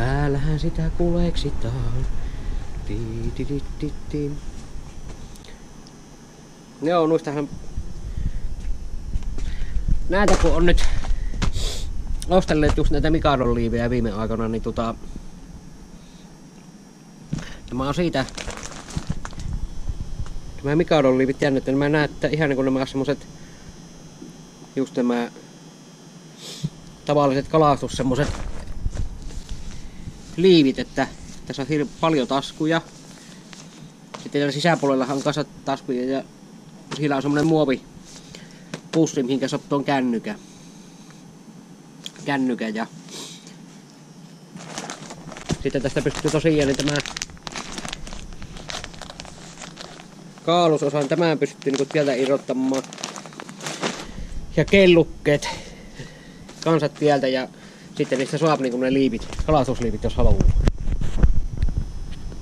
Täällähän sitä kuleksitaan. Ti. Joo, noistahan... Näitä kun on nyt ostelleet just näitä Mikadon liivejä viime aikoina, niin tota... Tämä on siitä... Tämä Mikadon liivit jännittänyt. Mä näen, että ihan niin kuin nämä semmoset... Just nämä... Tavalliset kalastus semmoset... Liivit, että tässä on hir- paljon taskuja. Sitten täällä sisäpuolella on kanssa taskuja ja sillä on semmonen muovi pussi, mihinkä sopii on kännykä. Kännykä ja sitten tästä pystyy tosiaan niin tämä kaalusosan tämän pystyy niinku tieltä irrottamaan. Ja kellukkeet kansat tieltä ja sitten niistä saa niinku ne liivit, kalastusliivit jos haluaa.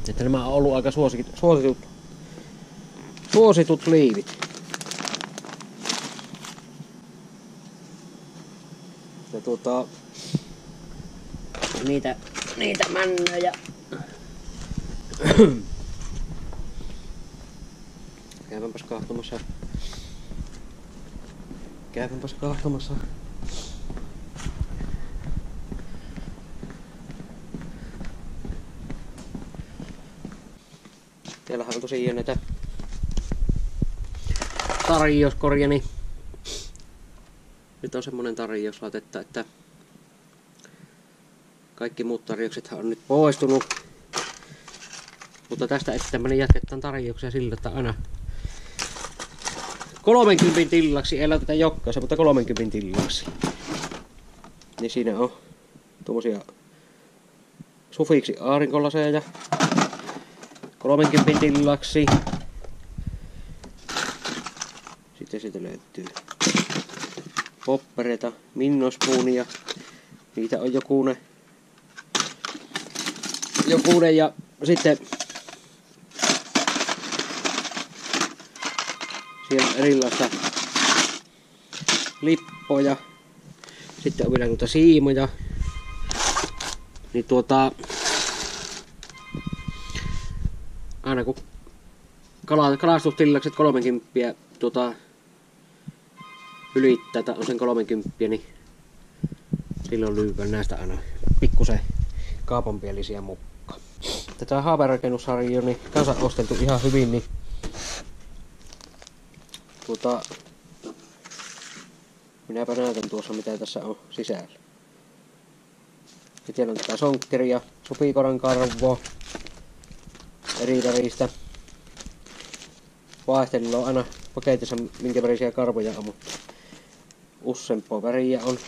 Että nämä on ollut aika suositut, suositut, suositut liivit. Ja tuota, niitä, niitä männöjä. Käypäänpäs kahtomassa. Käypäänpäs kahtomassa. Tosiaan näitä tarjouskorja, niin nyt on semmonen tarjouslatetta, että kaikki muut tarjouksethan on nyt poistunut. Mutta tästä eteenpäin jatketaan tarjouksia sillä, että aina 30 tillaksi, ei laiteta jokaisen, mutta 30 tillaksi. Niin siinä on tuommoisia sufiksi aurinkolaseja 30 tillaksi. Sitten siitä löytyy poppereita, minnospuunia. Niitä on jokunen. Jokunen ja sitten siellä erilaista lippoja. Sitten on vielä noita siimoja. Niin tuota, aina kun kala, kalastustillakset 30 tuota, ylittää tai on sen 30, niin silloin lyykän näistä aina pikkusen kaaponpielisiä mukka. Tätä haaverakennusharjoa niin kanssa osteltu ihan hyvin, niin tuota, minäpä näytän tuossa mitä tässä on sisällä. Sitten on tätä sonkkeria, supikoran karvoa, väristä. Vaihtelilla on aina paketissa minkä värisiä karvoja on, mutta useampaa väriä on.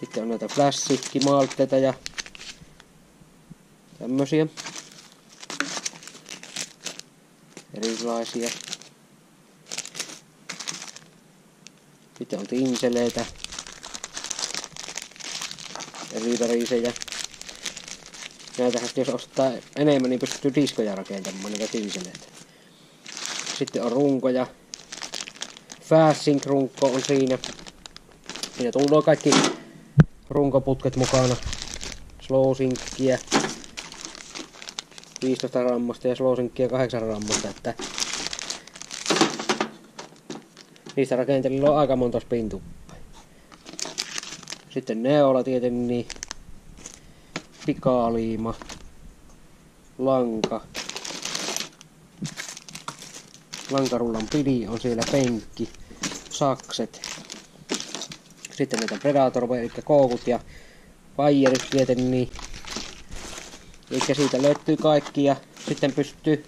Sitten on näitä flash-kimaltteita ja tämmösiä. Erilaisia. Sitten on tinseleitä. Eri värisejä. Näitähän jos ostaa enemmän, niin pystyy diskoja rakentamaan niitä tinseleitä. Sitten on runkoja. Fast runko on siinä. Siinä tulee kaikki runkoputket mukana. Slow synkkiä 15 rammasta ja slow synkkiä 8 rammasta, että niistä rakentelilla on aika monta spintuppaa. Sitten neola tietenkin niin pikaliima, lanka, lankarullan pidi on siellä penkki, sakset, sitten näitä Predator, eli koukut ja vaijerit tietenkin, niin eli siitä löytyy kaikki ja sitten pystyy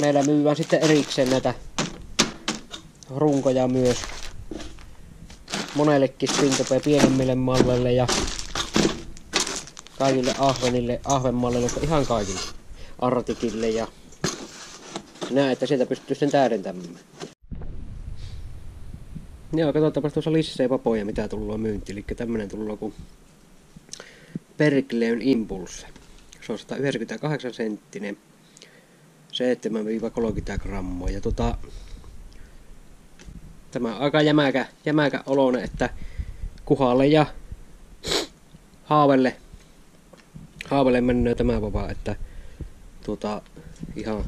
meillä myyvään sitten erikseen näitä runkoja myös monellekin spintope pienemmille malleille ja kaikille ahvenille, ahvenmalleille, ihan kaikille artikille ja näin, että sieltä pystyy sen täydentämään. Joo, katsotaanpa tuossa lisää papoja, mitä tullut myynti. Eli tämmönen tullut kuin Perkleyn Impulse. Se on 198 senttinen. 7-30 grammaa. Ja tota, tämä on aika jämäkä, jämäkä olone, että kuhalle ja haavelle, haavelle menee tämä vapaa, että tuota, ihan,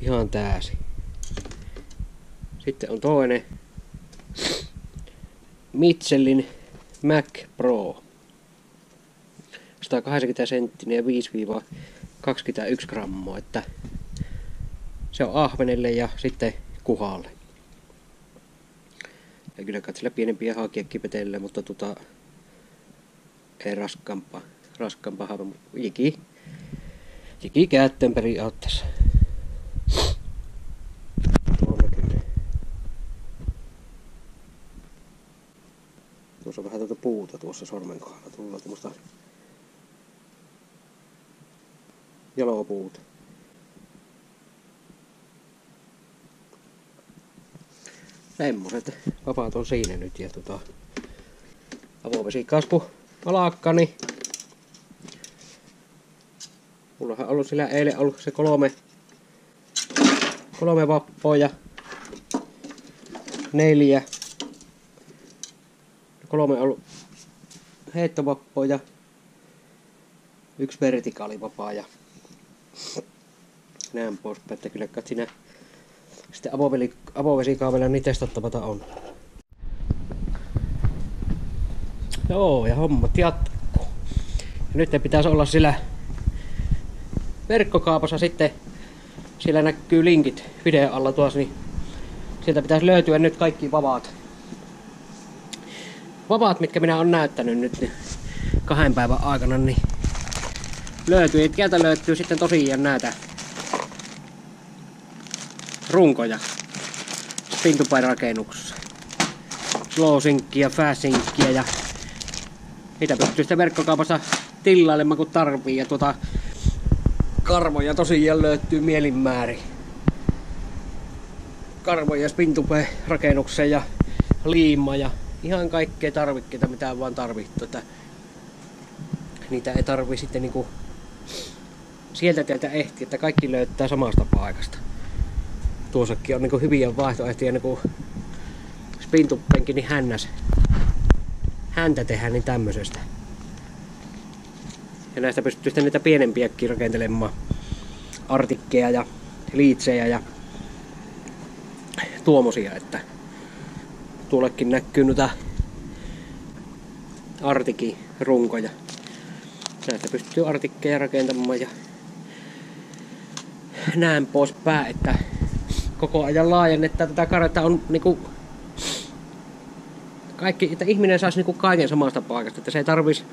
ihan tääsi. Sitten on toinen Mitchellin Mac Pro. 180 senttinen ja 5-21 grammaa, että se on ahvenelle ja sitten kuhalle. Ja kyllä katsella pienempiä petelle, mutta tota, ei raskampaa, raskampaa haava, mutta jiki, jiki käyttöön periaatteessa. Tuossa on vähän tuota puuta tuossa sormen kohdalla. Tullaan tuommoista jalopuuta. Semmoset vapaat on siinä nyt ja tota avovesikasvu alakkani. Mullahan ollut sillä eilen ollut se kolme kolme vappoa ja neljä kolme ollut heittovappoa ja yksi vertikaalivapaa ja näin poispäin, että kyllä siinä sitten avoveli, avovesikaavella niin testattavata on. Joo, ja hommat jatkuu. Ja nyt pitäisi olla sillä verkkokaapassa sitten, siellä näkyy linkit videon alla tuossa, niin sieltä pitäisi löytyä nyt kaikki vapaat. Vapaat, mitkä minä olen näyttänyt nyt niin kahden päivän aikana, niin löytyy. Sieltä löytyy sitten tosiaan näitä runkoja Spintupai-rakennuksessa. Slowsinkkiä, fastsinkkiä ja niitä pystyy sitten verkkokaupassa tillailemaan kun tarvii. Ja tuota, karvoja tosiaan löytyy mielinmäärin. Karvoja Spintupai rakennukseen ja liima ja ihan kaikkea tarvikkeita mitä vaan tarvittu. Että niitä ei tarvi sitten niinku sieltä teiltä ehti, että kaikki löytää samasta paikasta tuossakin on niin hyviä vaihtoehtoja niin spintuppenkin niin hännäs. Häntä tehdään niin tämmöisestä. Ja näistä pystyy sitten niitä pienempiäkin rakentelemaan. Artikkeja ja liitsejä ja tuomosia, että tuollekin näkyy noita artikin runkoja. Näistä pystyy artikkeja rakentamaan ja näin pois pää, että koko ajan laajennettaa tätä karetta on niinku kaikki, että ihminen saisi niinku kaiken samasta paikasta, että se ei tarvis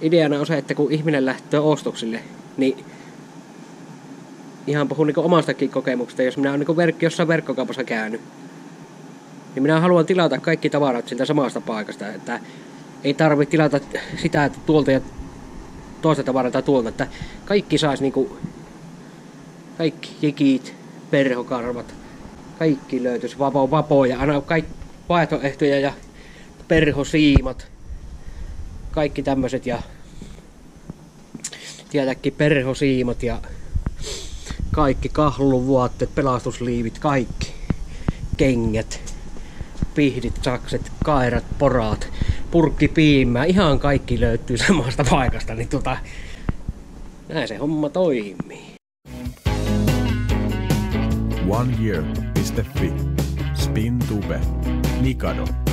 ideana on se, että kun ihminen lähtee ostoksille, niin ihan puhun niinku omastakin kokemuksesta, jos minä olen niinku verkki jossain verkkokaupassa käynyt, niin minä haluan tilata kaikki tavarat siltä samasta paikasta, että ei tarvitse tilata sitä, että tuolta ja toista tavaraa tuolta, että kaikki saisi niinku kaikki jekit, perhokarvat. Kaikki löytyisi vapo, vapoja, aina kaikki vaihtoehtoja ja perhosiimat. Kaikki tämmöiset ja tietenkin perhosiimat ja kaikki kahluvuotteet, pelastusliivit, kaikki. Kengät, pihdit, sakset, kairat, poraat, purkki piimää, ihan kaikki löytyy samasta paikasta, niin tota, näin se homma toimii. oneyear.fi. Spintube. Mikado.